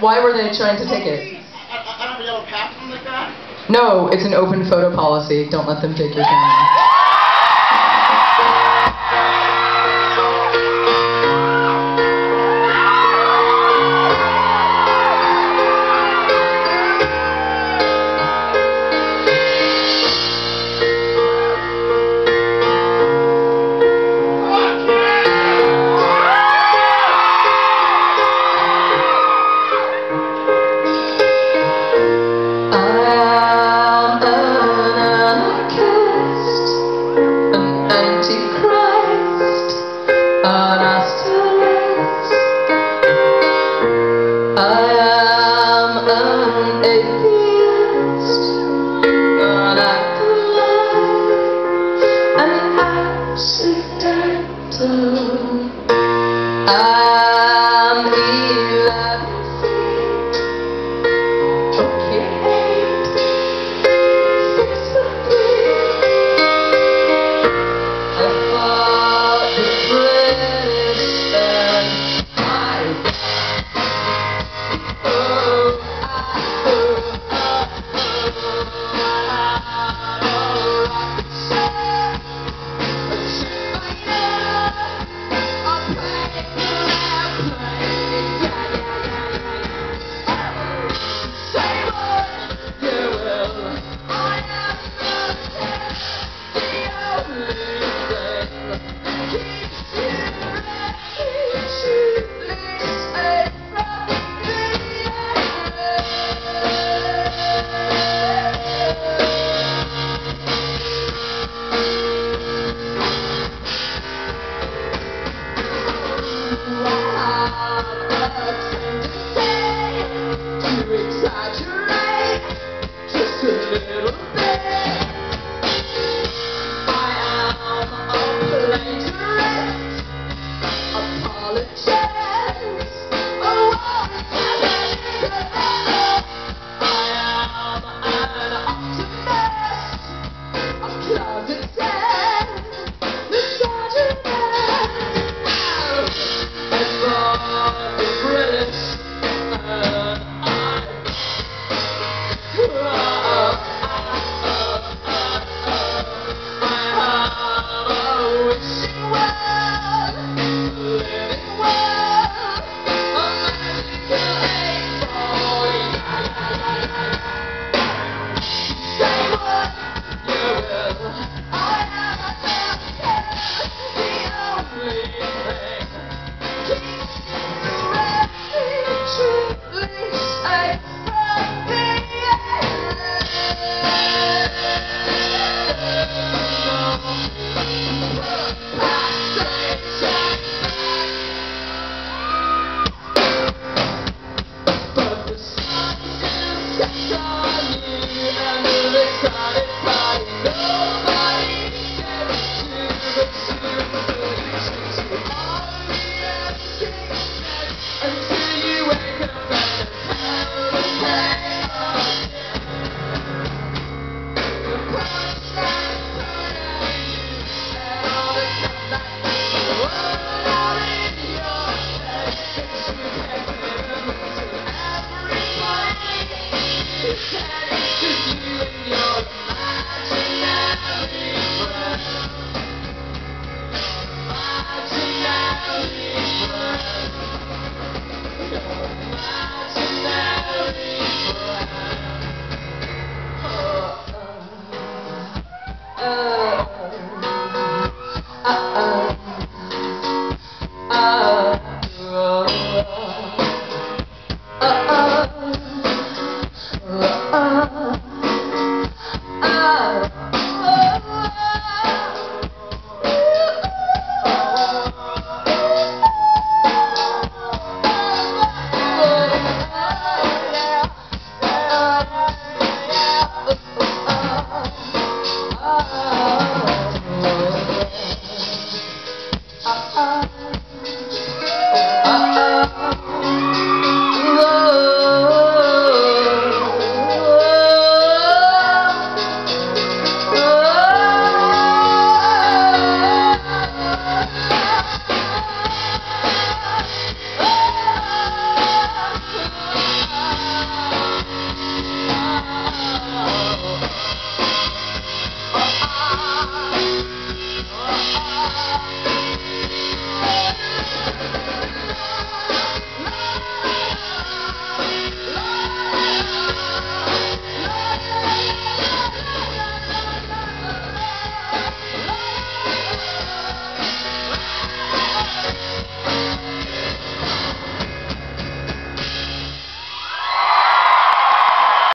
why were they trying to take it? I, don't pass like that. No, it's an open photo policy. Don't let them take your camera. Música